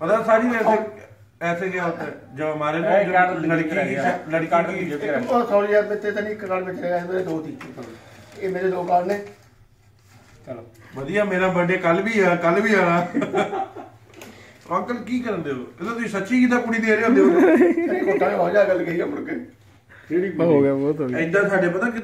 पता सारी ऐसे ऐसे क्या होता है जब हमारे में लड़की लड़की की लीजिए। ਇੱਕ ਉਹ ਸੌਰੀ ਯਾਰ ਮੇਰੇ ਤੇ ਨਹੀਂ ਕਾਰਡ ਵਿੱਚ ਰਿਹਾ ਮੇਰੇ ਦੋ ਤੀ। ਇਹ ਮੇਰੇ ਦੋ ਚਲੋ। ਵਧੀਆ ਮੇਰਾ ਬਰਥਡੇ ਕੱਲ ਵੀ ਆ ਕੱਲ ਵੀ ਆਣਾ। ਅੰਕਲ ਕੀ ਕਰਨ ਹੋ? ਇਹ ਤੁਸੀਂ ਸੱਚੀ ਕਿਦਾਂ ਕੁੜੀ ਦੇ ਰਹੇ ਹੁੰਦੇ ਹੋ? ਕੋਟਾ ਹੋ ਜਾ ਗੱਲ ਕਹੀ ਮੁੜ ਕੇ। ਹੋ ਗਿਆ ਬਹੁਤ ਹੋ ਗਿਆ। ਐਦਾਂ ਸਾਡੇ ਪਤਾ ਕਿੱਦਾਂ